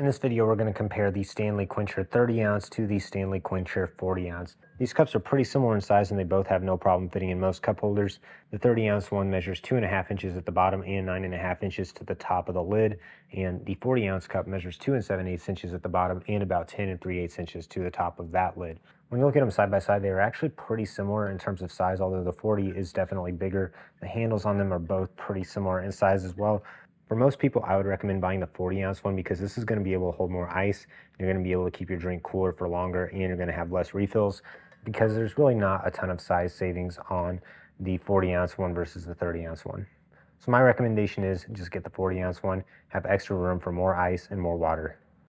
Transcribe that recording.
In this video, we're going to compare the Stanley Quencher 30 ounce to the Stanley Quencher 40 ounce. These cups are pretty similar in size and they both have no problem fitting in most cup holders. The 30 ounce one measures two and a half inches at the bottom and nine and a half inches to the top of the lid. And the 40 ounce cup measures two and seven eighths inches at the bottom and about 10 and three eighths inches to the top of that lid. When you look at them side by side, they are actually pretty similar in terms of size, although the 40 is definitely bigger. The handles on them are both pretty similar in size as well. For most people, I would recommend buying the 40 ounce one because this is going to be able to hold more ice. You're going to be able to keep your drink cooler for longer and you're going to have less refills because there's really not a ton of size savings on the 40 ounce one versus the 30 ounce one. So my recommendation is just get the 40 ounce one, have extra room for more ice and more water.